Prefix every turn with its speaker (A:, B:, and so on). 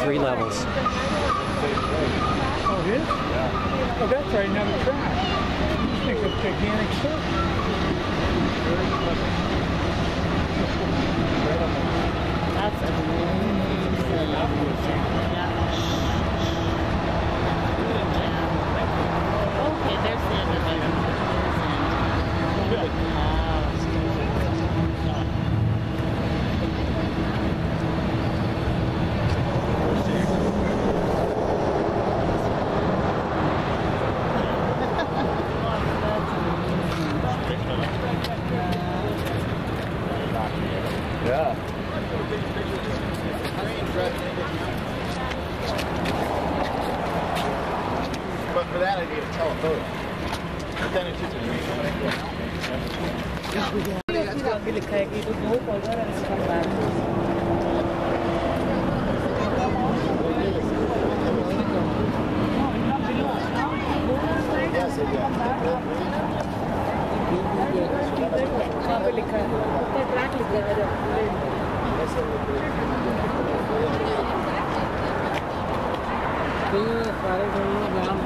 A: three levels.
B: Oh, it is? Yeah. Oh, that's right, track. Gigantic circle.
C: That's amazing. Yeah. Okay, there's the end of it. There's the end.
D: Yeah.
E: But for that, I need a telephoto. But then it's just a
C: reason. Yeah. पे लिखा है। तो track लिखा है
A: सारे नाम